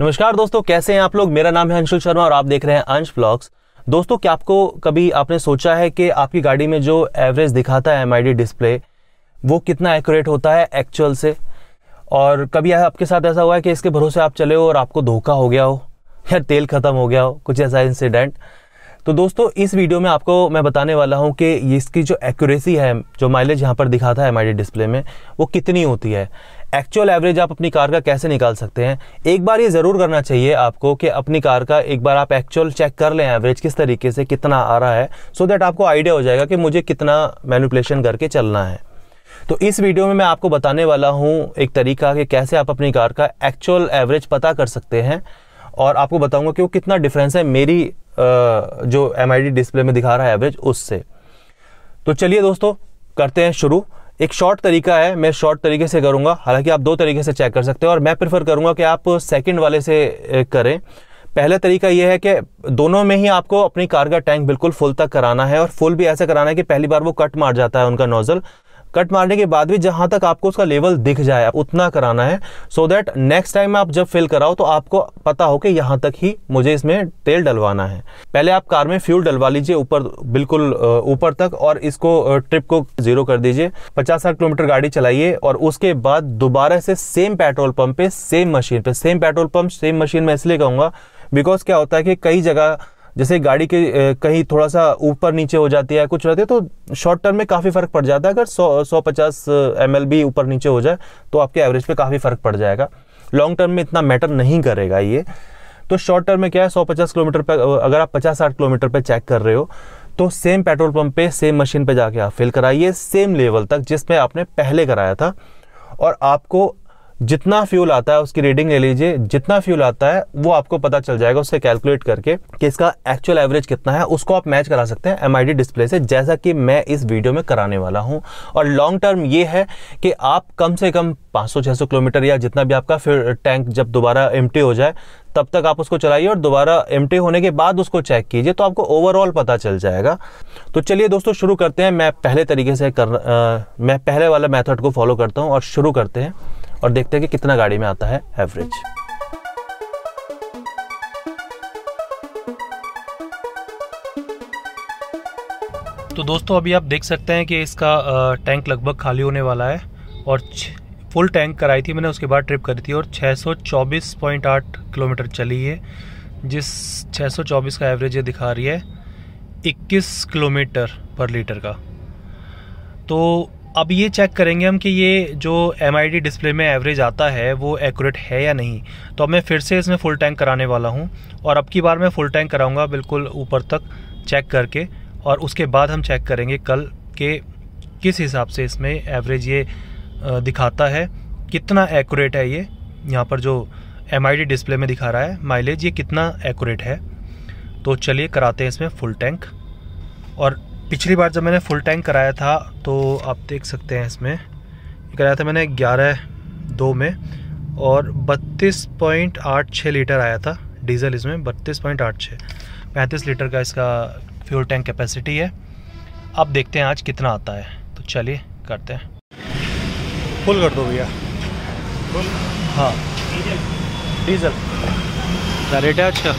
नमस्कार दोस्तों, कैसे हैं आप लोग? मेरा नाम है अंशुल शर्मा और आप देख रहे हैं अंश ब्लॉग्स। दोस्तों, क्या आपको कभी आपने सोचा है कि आपकी गाड़ी में जो एवरेज दिखाता है एमआईडी डिस्प्ले वो कितना एक्यूरेट होता है एक्चुअल से? और कभी आपके साथ ऐसा हुआ है कि इसके भरोसे आप चले हो और आपको धोखा हो गया हो, या तेल ख़त्म हो गया हो, कुछ ऐसा इंसिडेंट तो दोस्तों, इस वीडियो में आपको मैं बताने वाला हूँ कि इसकी जो एक्यूरेसी है, जो माइलेज यहाँ पर दिखाता है एम डिस्प्ले में, वो कितनी होती है। एक्चुअल एवरेज आप अपनी कार का कैसे निकाल सकते हैं? एक बार ये ज़रूर करना चाहिए आपको कि अपनी कार का एक बार आप एक्चुअल चेक कर लें एवरेज किस तरीके से कितना आ रहा है सो so दैट आपको आइडिया हो जाएगा कि मुझे कितना मैनुपलेशन करके चलना है। तो इस वीडियो में मैं आपको बताने वाला हूँ एक तरीका कि कैसे आप अपनी कार का एक्चुअल एवरेज पता कर सकते हैं, और आपको बताऊँगा कि वो कितना डिफरेंस है मेरी जो एमआईडी डिस्प्ले में दिखा रहा है एवरेज उससे। तो चलिए दोस्तों, करते हैं शुरू। एक शॉर्ट तरीका है, मैं शॉर्ट तरीके से करूँगा। हालाँकि आप दो तरीके से चेक कर सकते हैं और मैं प्रेफर करूँगा कि आप सेकंड वाले से करें। पहला तरीका यह है कि दोनों में ही आपको अपनी कार का टैंक बिल्कुल फुल तक कराना है और फुल भी ऐसा कराना है कि पहली बार वो कट मार जाता है उनका नोजल कट मारने के बाद भी जहाँ तक आपको उसका लेवल दिख जाए, उतना कराना है। सो दैट नेक्स्ट टाइम आप जब फिल कराओ तो आपको पता हो कि यहाँ तक ही मुझे इसमें तेल डलवाना है। पहले आप कार में फ्यूल डलवा लीजिए ऊपर, बिल्कुल ऊपर तक और इसको ट्रिप को ज़ीरो कर दीजिए। पचास साठ किलोमीटर गाड़ी चलाइए और उसके बाद दोबारा से सेम पेट्रोल पंप पे सेम मशीन पे same petrol pump same machine में इसलिए कहूँगा बिकॉज़ क्या होता है कि कई जगह जैसे गाड़ी के कहीं थोड़ा सा ऊपर नीचे हो जाती है कुछ रहती है तो शॉर्ट टर्म में काफ़ी फ़र्क पड़ जाता है। अगर सौ सौ पचास एम भी ऊपर नीचे हो जाए तो आपके एवरेज पे काफ़ी फ़र्क पड़ जाएगा। लॉन्ग टर्म में इतना मैटर नहीं करेगा ये। तो शॉर्ट टर्म में क्या है, सौ पचास किलोमीटर पर अगर आप पचास साठ किलोमीटर पर चेक कर रहे हो तो सेम पेट्रोल पंप पे सेम मशीन पे जाके आप फिल कराइए सेम लेवल तक जिसमें आपने पहले कराया था। और आपको जितना फ्यूल आता है उसकी रीडिंग ले लीजिए जितना फ्यूल आता है वो आपको पता चल जाएगा उससे कैलकुलेट करके कि इसका एक्चुअल एवरेज कितना है उसको आप मैच करा सकते हैं एमआईडी डिस्प्ले से जैसा कि मैं इस वीडियो में कराने वाला हूँ। और लॉन्ग टर्म ये है कि आप कम से कम 500-600 किलोमीटर या जितना भी आपका फिर टैंक जब दोबारा एम हो जाए तब तक आप उसको चलाइए और दोबारा एम होने के बाद उसको चेक कीजिए तो आपको ओवरऑल पता चल जाएगा। तो चलिए दोस्तों शुरू करते हैं। मैं पहले तरीके से कर आ, मैं पहले वाला मेथड को फॉलो करता हूँ और शुरू करते हैं। और देखते हैं कि कितना गाड़ी में आता है एवरेज तो दोस्तों, अभी आप देख सकते हैं कि इसका टैंक लगभग खाली होने वाला है और फुल टैंक कराई थी मैंने, उसके बाद ट्रिप करी थी और 624.8 किलोमीटर चली है, जिस 624 का एवरेज ये दिखा रही है 21 किलोमीटर पर लीटर का। तो अब ये चेक करेंगे हम कि ये जो एम डिस्प्ले में एवरेज आता है, वो एक्यूरेट है या नहीं। तो अब मैं फिर से इसमें फुल टैंक कराने वाला हूँ और अब की बार मैं फुल टैंक कराऊँगा बिल्कुल ऊपर तक चेक करके और उसके बाद हम चेक करेंगे कल के किस हिसाब से इसमें एवरेज ये दिखाता है। कितना एक्यूरेट है ये? यहाँ पर जो एम डिस्प्ले में दिखा रहा है माइलेज ये कितना एक्यूरेट है? तो चलिए कराते हैं इसमें फुल टैंक और पिछली बार जब मैंने फुल टैंक कराया था तो आप देख सकते हैं इसमें। कराया था मैंने ग्यारह दो में और बत्तीस पॉइंट आठ छः लीटर आया था डीजल इसमें बत्तीस पॉइंट आठ छः पैंतीस लीटर का इसका फ्यूल टैंक कैपेसिटी है। अब देखते हैं आज कितना आता है। तो चलिए करते हैं। फुल कर दो भैया। हाँ। डीजल क्या रेट है आज का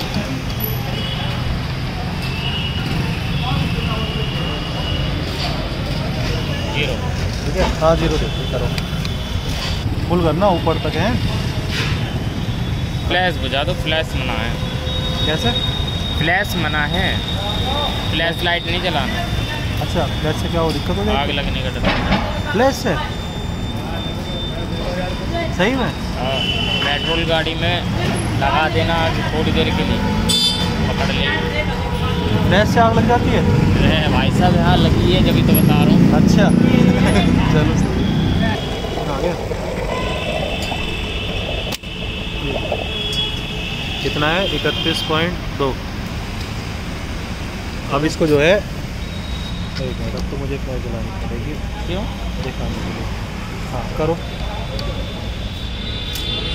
ज़ीरो ठीक है ज़ीरो देखो करो फुल करना ऊपर तक है? फ्लैश बुझा दो फ्लैश मना है। कैसे? फ्लैश मना है। फ्लैश लाइट नहीं जलाना। अच्छा फ्लैश से क्या हो दिक्कत हो आग लगने का डर। फ्लैश से? सही में? हाँ पेट्रोल गाड़ी में लगा देना थोड़ी देर के लिए। पकड़ लेंगे। भैंस से आग लग जाती है? भाई साहब यहाँ लगी है जभी तो बता रहा हूँ। अच्छा। चलो। कितना है? इकतीस पॉइंट दो। अब इसको जो है अब तो मुझे क्या जलानी पड़ेगी। क्यों? दिखाने के लिए। हाँ करो।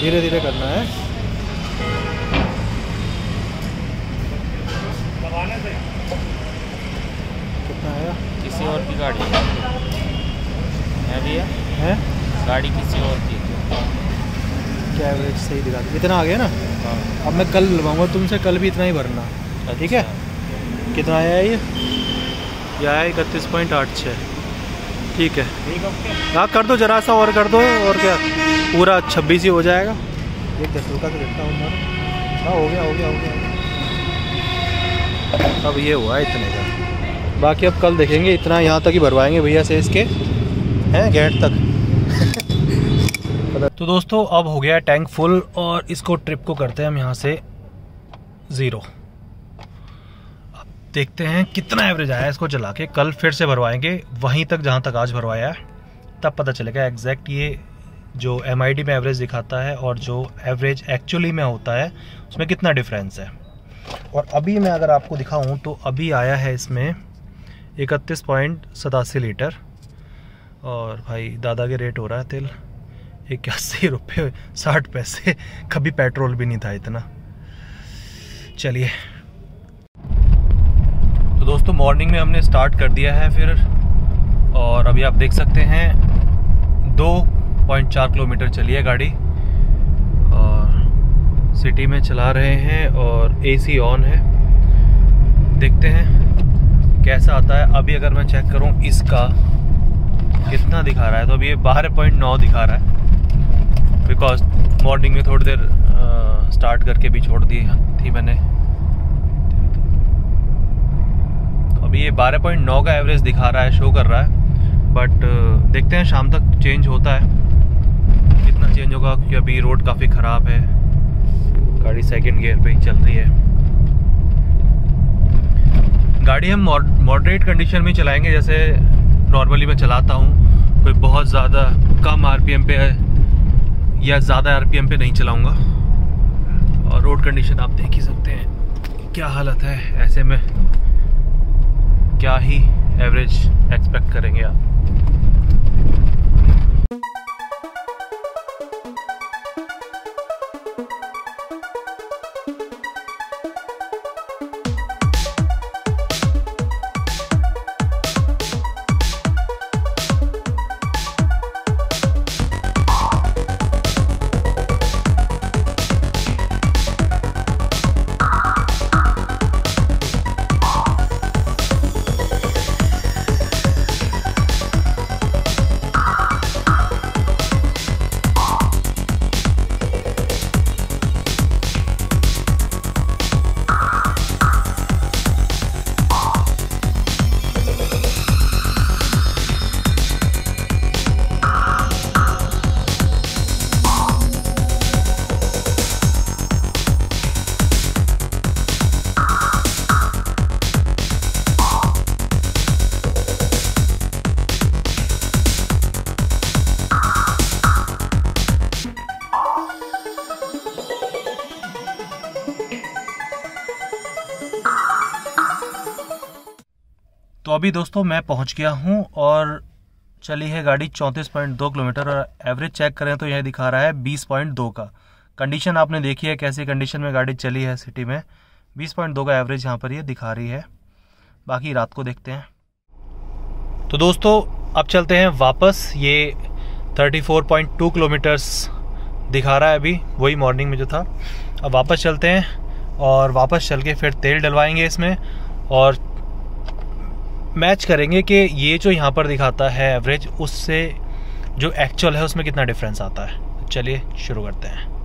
धीरे धीरे करना है। कितना आया? किसी और की गाड़ी है। भैया है? गाड़ी किसी और की क्या एवरेज सही दिखा इतना आ गया ना? हाँ। अब मैं कल लवाऊँगा तुमसे कल भी इतना ही भरना। ठीक है? कितना आया ये? ये आया इकतीस पॉइंट आठ छः ठीक है। हाँ कर दो जरा सा और कर दो और क्या? पूरा छब्बीस ही हो जाएगा। एक दस रुपये का देखता हूँ हाँ हो गया हो गया हो गया। अब ये हुआ इतने का। बाकी अब कल देखेंगे इतना यहाँ तक ही भरवाएँगे भैया से इसके। हैं गेट तक? तो दोस्तों अब हो गया टैंक फुल और इसको ट्रिप को करते हैं हम यहाँ से ज़ीरो अब देखते हैं कितना एवरेज आया इसको चला के। कल फिर से भरवाएँगे वहीं तक जहाँ तक आज भरवाया है तब पता चलेगा एग्जैक्ट ये जो एमआईडी में एवरेज दिखाता है और जो एवरेज एक्चुअली में होता है उसमें कितना डिफरेंस है। और अभी मैं अगर आपको दिखाऊँ तो अभी आया है इसमें इकतीस पॉइंट सतासी लीटर। और भाई, दादा के रेट हो रहा है तेल। इक्यासी रुपये, साठ पैसे। कभी पेट्रोल भी नहीं था इतना। चलिए। तो दोस्तों मॉर्निंग में हमने स्टार्ट कर दिया है फिर। और अभी आप देख सकते हैं, दो पॉइंट चार किलोमीटर चली है गाड़ी। सिटी में चला रहे हैं और एसी ऑन है। देखते हैं कैसा आता है। अभी अगर मैं चेक करूँ इसका कितना दिखा रहा है तो अभी ये बारह पॉइंट नौ दिखा रहा है। बिकॉज़ मॉर्निंग में थोड़ी देर आ, स्टार्ट करके भी छोड़ दी थी मैंने। तो अभी ये 12.9 का एवरेज दिखा रहा है शो कर रहा है। बट देखते हैं शाम तक चेंज होता है। कितना चेंज होगा क्योंकि अभी रोड काफ़ी ख़राब है। गाड़ी सेकंड गियर पे ही चल रही है। गाड़ी हम मॉडरेट कंडीशन में चलाएँगे, जैसे नॉर्मली मैं चलाता हूँ, कोई बहुत ज़्यादा कम आरपीएम पे है, या ज़्यादा आरपीएम पे नहीं चलाऊँगा। और रोड कंडीशन आप देख ही सकते हैं, क्या हालत है, ऐसे में क्या ही एवरेज एक्सपेक्ट करेंगे आप। अभी दोस्तों मैं पहुँच गया हूँ और चली है गाड़ी चौंतीस पॉइंट दो किलोमीटर और एवरेज चेक करें तो यह दिखा रहा है बीस पॉइंट दो का। कंडीशन आपने देखी है कैसी कंडीशन में गाड़ी चली है सिटी में। बीस पॉइंट दो का एवरेज यहाँ पर ये दिखा रही है। बाकी रात को देखते हैं। तो दोस्तों, अब चलते हैं वापस। ये thirty four point two kilometres दिखा रहा है अभी, वही मॉर्निंग में जो था। अब वापस चलते हैं और वापस चल के फिर तेल डलवाएँगे इसमें और मैच करेंगे कि ये जो यहाँ पर दिखाता है एवरेज उससे जो एक्चुअल है, उसमें कितना डिफरेंस आता है? चलिए, शुरू करते हैं।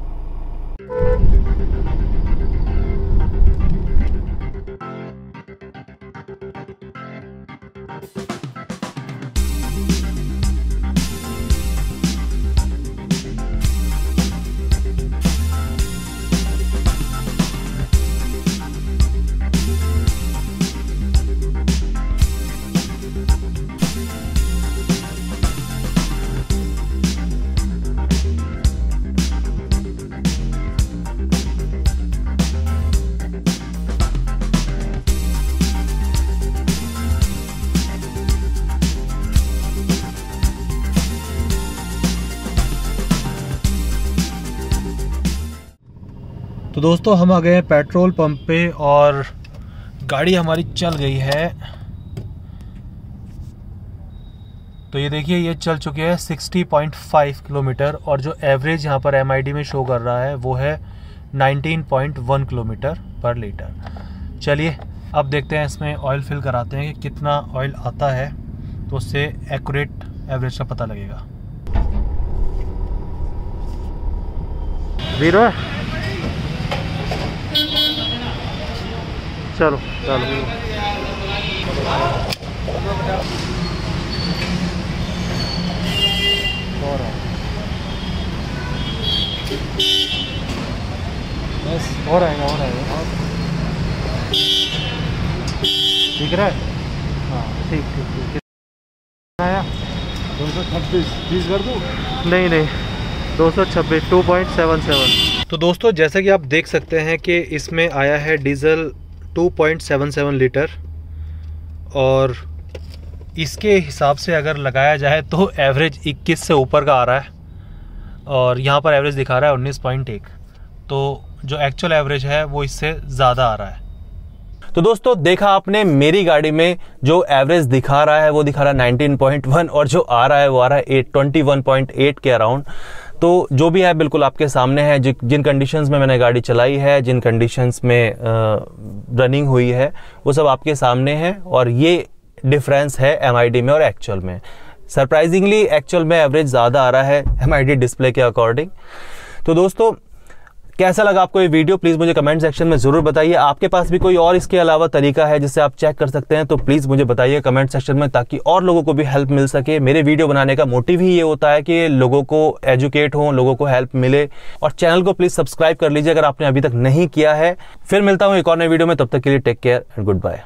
तो दोस्तों, हम आ गए हैं पेट्रोल पंप पे और गाड़ी हमारी चल गई है। तो ये देखिए, ये चल चुके हैं 60.5 किलोमीटर और जो एवरेज यहाँ पर एम में शो कर रहा है, वो है 19.1 किलोमीटर पर लीटर। चलिए, अब देखते हैं इसमें ऑयल फिल कराते हैं कि कितना ऑयल आता है तो उससे एक्यूरेट एवरेज का पता लगेगा। चलो चलो। और बस और आएगा और आएगा। ठीक रहा है? हाँ ठीक ठीक ठीक। आया? दो सौ छब्बीस। बीस कर दूँ? नहीं नहीं। दो सौ छब्बीस टू पॉइंट सेवन सेवन तो दोस्तों जैसा कि आप देख सकते हैं कि इसमें आया है डीज़ल 2.77 लीटर। और इसके हिसाब से अगर लगाया जाए तो एवरेज 21 से ऊपर का आ रहा है। और यहाँ पर एवरेज दिखा रहा है 19.1 तो जो एक्चुअल एवरेज है, वो इससे ज़्यादा आ रहा है। तो दोस्तों, देखा आपने, मेरी गाड़ी में जो एवरेज दिखा रहा है, वो दिखा रहा है 19.1 और जो आ रहा है, वो आ रहा है 21.8 के अराउंड। तो जो भी है बिल्कुल आपके सामने है जिन कंडीशंस में मैंने गाड़ी चलाई है, जिन कंडीशंस में रनिंग हुई है, वो सब आपके सामने है और ये डिफरेंस है एमआईडी में और एक्चुअल में। सरप्राइजिंगली एक्चुअल में एवरेज ज़्यादा आ रहा है एमआईडी डिस्प्ले के अकॉर्डिंग तो दोस्तों कैसा लगा आपको ये वीडियो? प्लीज़ मुझे कमेंट सेक्शन में ज़रूर बताइए। आपके पास भी कोई और इसके अलावा तरीका है जिससे आप चेक कर सकते हैं तो प्लीज़ मुझे बताइए कमेंट सेक्शन में ताकि और लोगों को भी हेल्प मिल सके। मेरे वीडियो बनाने का मोटिव ही ये होता है कि लोगों को एजुकेट हो, लोगों को हेल्प मिले। और चैनल को प्लीज़ सब्सक्राइब कर लीजिए अगर आपने अभी तक नहीं किया है। फिर मिलता हूँ एक और नए वीडियो में, तब तक के लिए take care and good bye